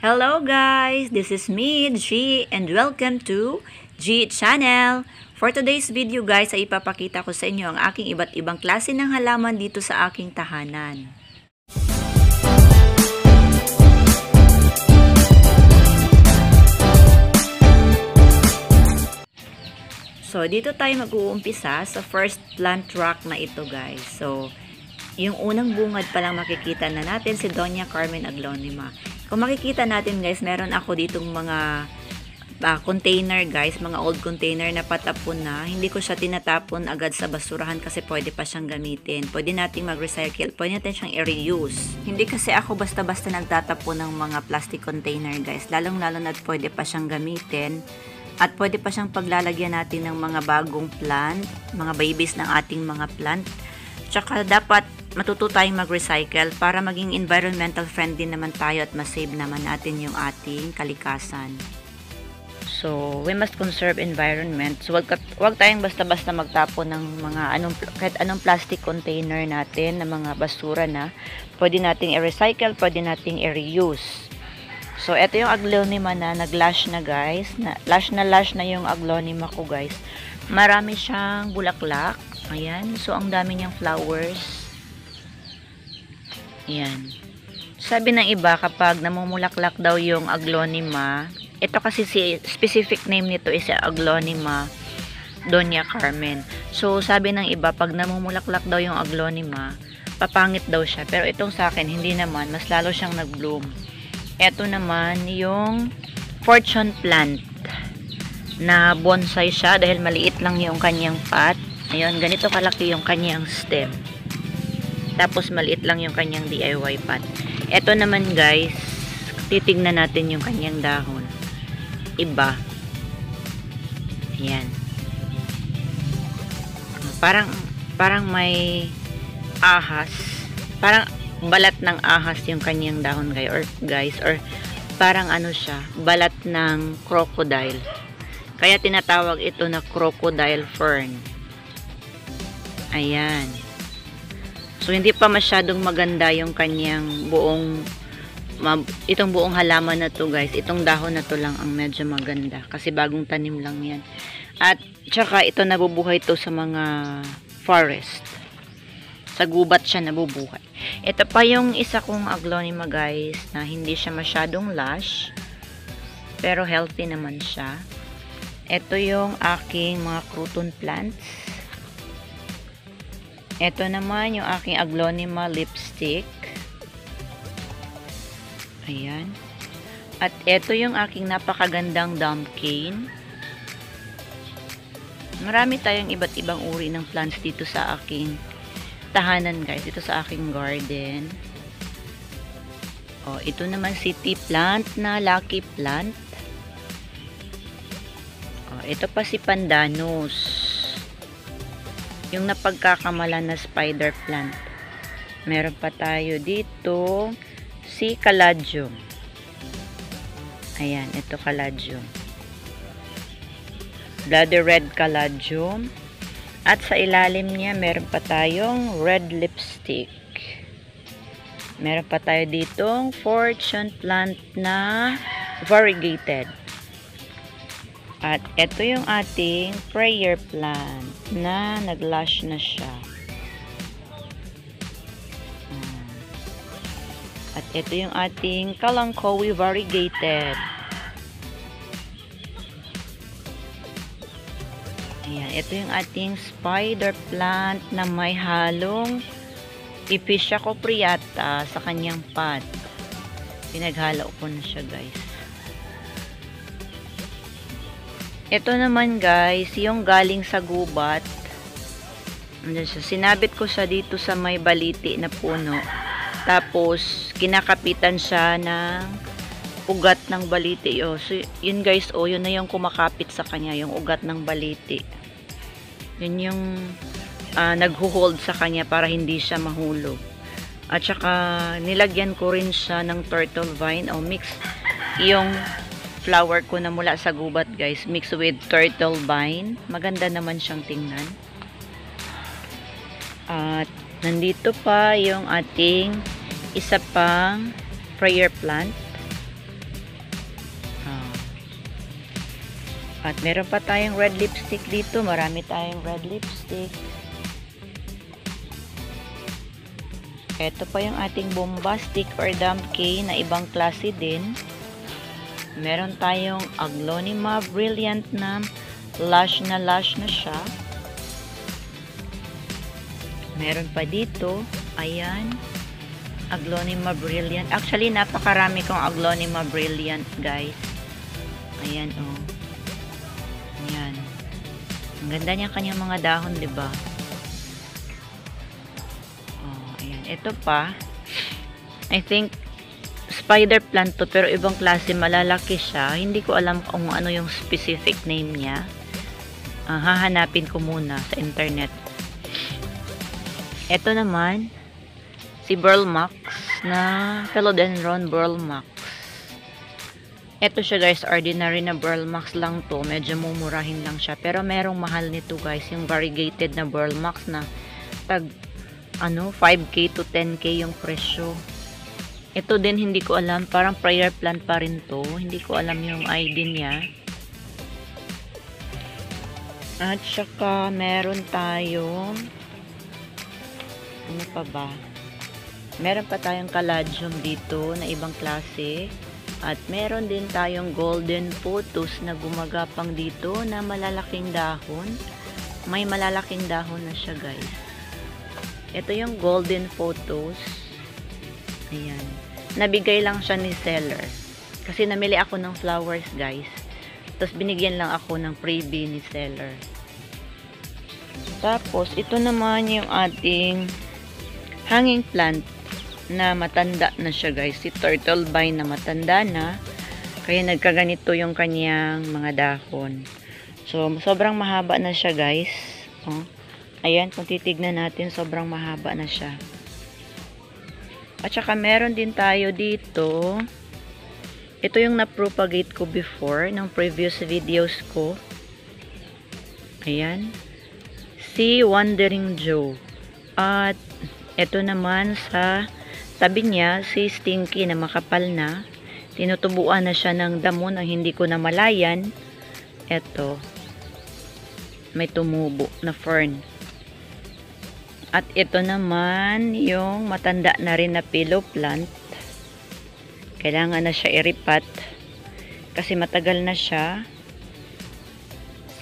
Hello guys, this is me, G, and welcome to G Channel. For today's video guys, ay ipapakita ko sa inyo ang aking iba't ibang klase ng halaman dito sa aking tahanan. So, dito tayo mag-uumpisa sa first plant rock na ito guys. So, yung unang bungad pa lang makikita na natin si Doña Carmen Aglonima. Kung makikita natin guys, meron ako ditong mga uh, container guys, mga old container na patapon na. Hindi ko siya tinatapon agad sa basurahan kasi pwede pa siyang gamitin. Pwede nating mag-recycle, pwede natin siyang i-reuse. Hindi kasi ako basta-basta nagtatapon ng mga plastic container guys. Lalong-lalo na pwede pa siyang gamitin. At pwede pa siyang paglalagyan natin ng mga bagong plant, mga babies ng ating mga plant. Tsaka dapat matuto tayong mag-recycle para maging environmental friendly naman tayo at masave naman natin yung ating kalikasan. So, we must conserve environment. So, wag, wag tayong basta-basta magtapon ng mga anong, kahit anong plastic container natin, na mga basura na, pwede nating i-recycle, pwede nating i-reuse. So, ito yung aglonema na nag-lash na guys. Na, lash na lash na yung aglonema ko guys. Marami siyang bulaklak. Ayan. So, ang dami niyang flowers. Ayan. Sabi ng iba, kapag namumulaklak daw yung aglonema, ito kasi si specific name nito is aglonema Doña Carmen. So, sabi ng iba, pag namumulaklak daw yung aglonema, papangit daw siya. Pero itong sa akin, hindi naman. Mas lalo siyang nag-bloom. Ito naman yung fortune plant na bonsai siya dahil maliit lang yung kanyang pot. Ayun, ganito kalaki yung kanyang stem. Tapos maliit lang yung kanyang DIY pot. Ito naman guys, titignan natin yung kanyang dahon. Iba. Ayan. Parang parang may ahas. Parang balat ng ahas yung kanyang dahon guys or guys or parang ano siya balat ng crocodile kaya tinatawag ito na crocodile fern ayan so hindi pa masyadong maganda yung kanyang buong itong buong halaman na to guys itong dahon na to lang ang medyo maganda kasi bagong tanim lang yan at tsaka ito nabubuhay to sa mga forest sa gubat siya nabubuhay. Ito pa yung isa kong aglonema guys na hindi siya masyadong lush pero healthy naman siya. Ito yung aking mga crouton plants. Ito naman yung aking aglonema lipstick. Ayan. At ito yung aking napakagandang dump cane. Marami tayong iba't ibang uri ng plants dito sa aking tahanan guys. Ito sa aking garden. Oh, ito naman city plant na lucky plant. Oh, ito pa si pandanus. Yung napagkakamalan na spider plant. Meron pa tayo dito si caladium. Ayan, ito caladium. Bloody red caladium. At sa ilalim niya, meron pa tayong red lipstick. Meron pa tayo ditong fortune plant na variegated. At ito yung ating prayer plant na naglush na siya. Hmm. At ito yung ating kalangkowi variegated. Ayan, ito yung ating spider plant na may halong Epicia copriata sa kanyang pot. Pinaghalo ko na siya guys. Ito naman guys, yung galing sa gubat. Siya. Sinabit ko siya dito sa may baliti na puno. Tapos, kinakapitan siya ng ugat ng baliti. Oh, so, yun guys, oh, yun na yung kumakapit sa kanya, yung ugat ng baliti. Yun yung uh, nagho-hold sa kanya para hindi siya mahulog. At saka nilagyan ko rin siya ng turtle vine o mix yung flower ko na mula sa gubat guys. Mixed with turtle vine. Maganda naman siyang tingnan. At nandito pa yung ating isa pang prayer plant. Ah. At meron pa tayong red lipstick dito. Marami tayong red lipstick. Ito pa yung ating bombastic or dumb na ibang klase din. Meron tayong Aglonema Brilliant na lush na lush na siya. Meron pa dito. Ayan. Aglonema Brilliant. Actually, napakarami kong Aglonema Brilliant, guys. Ayan, oh. Ayan. Ang ganda niya kanyang mga dahon, ba? Oh, ayan. Ito pa. I think, spider plant to, pero ibang klase, malalaki siya. Hindi ko alam kung ano yung specific name niya. Ah, hahanapin ko muna sa internet. Ito naman, si Burl Max na Philodendron Burl Max. Ito siya guys, ordinary na Burl Max lang to. Medyo mumurahin lang siya. Pero merong mahal nito guys, yung variegated na Burl Max na tag ano, 5k to 10k yung presyo. Ito din hindi ko alam, parang prayer plant pa rin to. Hindi ko alam yung ID niya. At saka meron tayong ano pa ba? Meron pa tayong caladium dito na ibang klase. At meron din tayong golden photos na gumagapang dito na malalaking dahon. May malalaking dahon na siya guys. Ito yung golden photos. Ayan. Nabigay lang siya ni seller. Kasi namili ako ng flowers guys. Tapos binigyan lang ako ng freebie ni seller. Tapos ito naman yung ating hanging plant na matanda na siya guys. Si turtle vine na matanda na. Kaya nagkaganito yung kanyang mga dahon. So, sobrang mahaba na siya guys. Oh. Ayan, kung titignan natin, sobrang mahaba na siya. At saka meron din tayo dito. Ito yung na-propagate ko before, ng previous videos ko. Ayan. Si Wandering Joe. At ito naman sa tabi niya, si Stinky na makapal na. Tinutubuan na siya ng damo na hindi ko namalayan. Ito. May tumubo na fern. At ito naman yung matanda na rin na pillow plant. Kailangan na siya iripat. Kasi matagal na siya.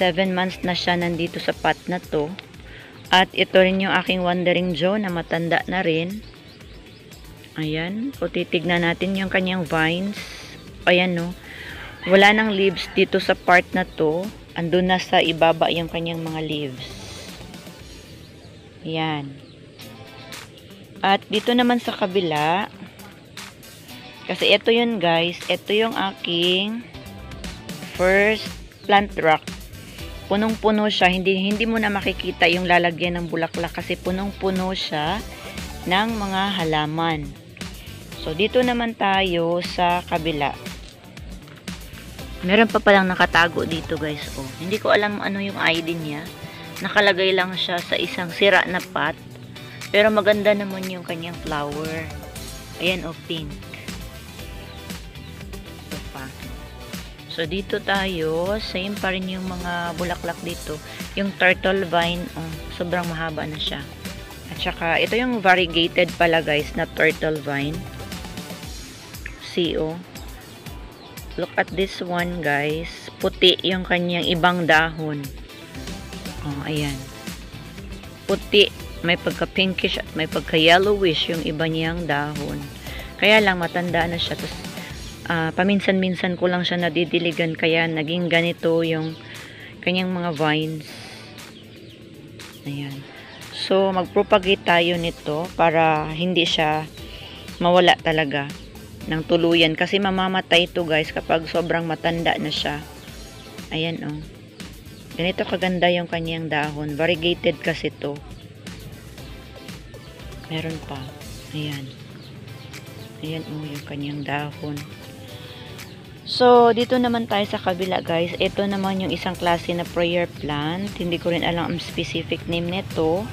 7 months na siya nandito sa pot na to. At ito rin yung aking Wandering Joe na matanda na rin. Ayan. Kung titignan natin yung kanyang vines. Ayan no. Wala nang leaves dito sa part na to. Andun na sa ibaba yung kanyang mga leaves. Ayan. At dito naman sa kabila. Kasi ito yun guys. Ito yung aking first plant rock punong-puno siya. Hindi, hindi mo na makikita yung lalagyan ng bulaklak kasi punong-puno siya ng mga halaman. So, dito naman tayo sa kabila. Meron pa palang nakatago dito guys. Oh, hindi ko alam ano yung ID niya. Nakalagay lang siya sa isang sira na pot. Pero maganda naman yung kanyang flower. Ayan oh, pink. Ito pa. So, dito tayo, same pa rin yung mga bulaklak dito. Yung turtle vine, oh, sobrang mahaba na siya. At saka, ito yung variegated pala guys, na turtle vine. See, oh. Look at this one guys. Puti yung kanyang ibang dahon. Oh, ayan. Puti. May pagka-pinkish at may pagka-yellowish yung iba niyang dahon. Kaya lang, matanda na siya. Tapos, uh, paminsan-minsan ko lang siya nadidiligan kaya naging ganito yung kanyang mga vines ayan so magpropagate tayo nito para hindi siya mawala talaga ng tuluyan kasi mamamatay ito guys kapag sobrang matanda na siya ayan oh ganito kaganda yung kanyang dahon variegated kasi to meron pa ayan ayan oh yung kanyang dahon So, dito naman tayo sa kabila guys. Ito naman yung isang klase na prayer plant. Hindi ko rin alam ang specific name nito.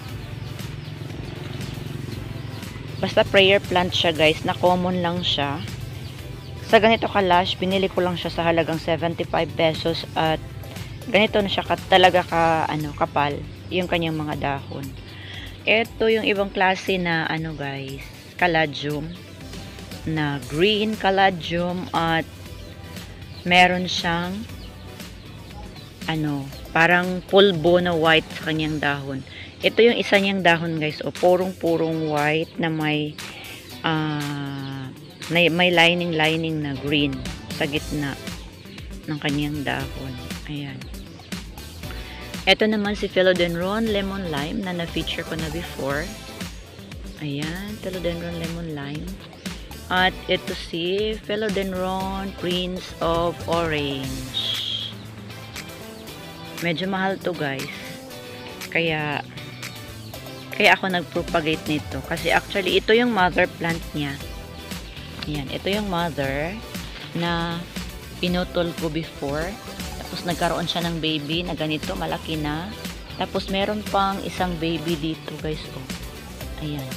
Basta prayer plant siya guys, na common lang siya. Sa ganito kalash, binili ko lang siya sa halagang 75 pesos at Ganito na siya ka, talaga ka, ano, kapal. Yung kanyang mga dahon. Ito yung ibang klase na, ano guys, caladium. Na green caladium at meron siyang ano, parang pulbo na white sa kanyang dahon. Ito yung isa niyang dahon guys, o purong-purong white na may uh, may lining-lining na green sa gitna ng kanyang dahon. Ayan. Ito naman si Philodendron Lemon Lime na na-feature ko na before. Ayan, Philodendron Lemon Lime. At ito si Philodendron Prince of Orange. Medyo mahal to guys. Kaya kaya ako nag-propagate nito. Kasi actually, ito yung mother plant niya. Ayan, ito yung mother na pinutol ko before. Tapos nagkaroon siya ng baby na ganito, malaki na. Tapos meron pang isang baby dito guys. Oh. Ayan.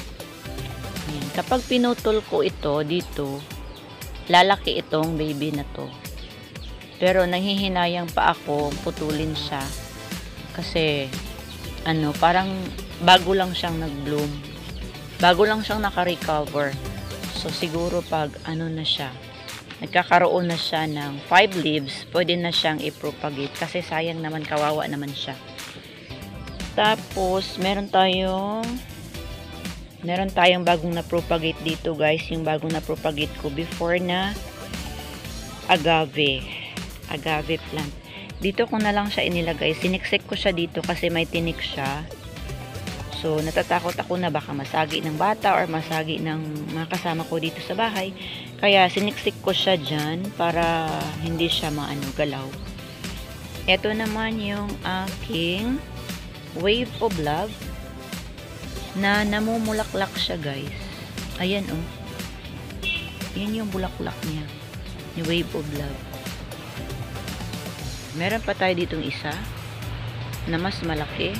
Ayan. Kapag pinutol ko ito dito, lalaki itong baby na to. Pero nanghihinayang pa ako putulin siya. Kasi ano, parang bago lang siyang nag-bloom. Bago lang siyang naka-recover. So siguro pag ano na siya, nagkakaroon na siya ng 5 leaves, pwede na siyang i-propagate kasi sayang naman, kawawa naman siya. Tapos, meron tayong meron tayong bagong na-propagate dito guys, yung bagong na-propagate ko before na agave. Agave plant. Dito ko na lang siya inilagay. Siniksik ko siya dito kasi may tinik siya. So, natatakot ako na baka masagi ng bata or masagi ng mga kasama ko dito sa bahay. Kaya, siniksik ko siya dyan para hindi siya maano galaw. Ito naman yung aking wave of love na namumulaklak siya guys. Ayan oh. Yan yung bulaklak niya. Yung wave of love. Meron pa tayo ditong isa na mas malaki.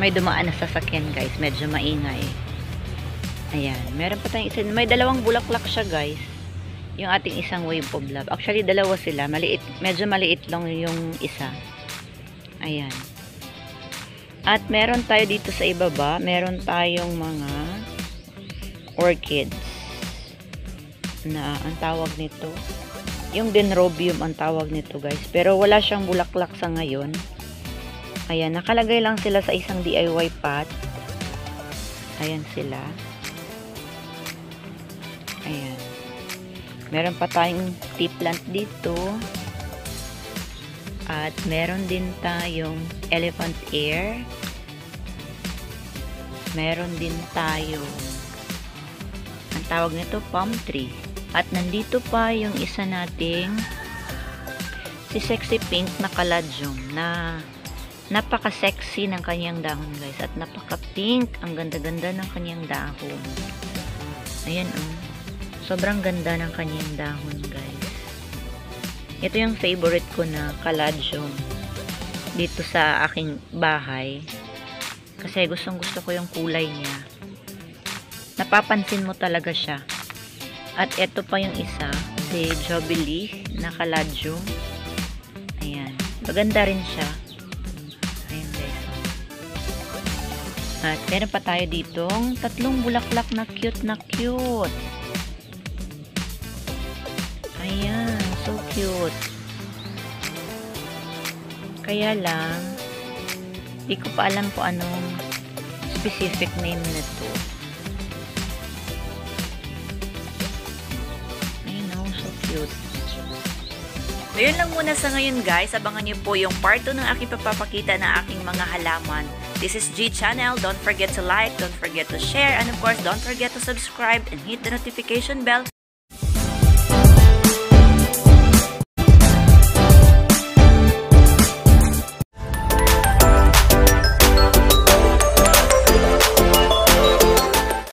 May dumaan na sasakyan guys. Medyo maingay. Ayan. Meron pa tayong isa. May dalawang bulaklak siya guys. Yung ating isang wave of love. Actually dalawa sila. Maliit, medyo maliit lang yung isa. Ayan. At meron tayo dito sa ibaba. Meron tayong mga orchids na ang tawag nito. Yung dendrobium ang tawag nito guys. Pero wala siyang bulaklak sa ngayon Ayan, nakalagay lang sila sa isang DIY pot. Ayan sila. Ayan. Meron pa tayong tea plant dito. At meron din tayong elephant ear. Meron din tayo ang tawag nito palm tree. At nandito pa yung isa nating si sexy pink na caladium na Napaka-sexy ng kanyang dahon guys. At napaka-pink. Ang ganda-ganda ng kanyang dahon. Ayan oh. Sobrang ganda ng kanyang dahon guys. Ito yung favorite ko na caladium. Dito sa aking bahay. Kasi gustong gusto ko yung kulay niya. Napapansin mo talaga siya. At ito pa yung isa. Si Jubilee na caladium. Ayan. Maganda rin siya. At meron pa tayo ditong tatlong bulaklak na cute na cute. Ayan, so cute. Kaya lang, di ko pa alam po anong specific name na to. Oh, so cute. So, lang muna sa ngayon guys. Abangan niyo po yung part 2 ng aking papapakita na aking mga halaman. This is G Channel. Don't forget to like, don't forget to share, and of course, don't forget to subscribe and hit the notification bell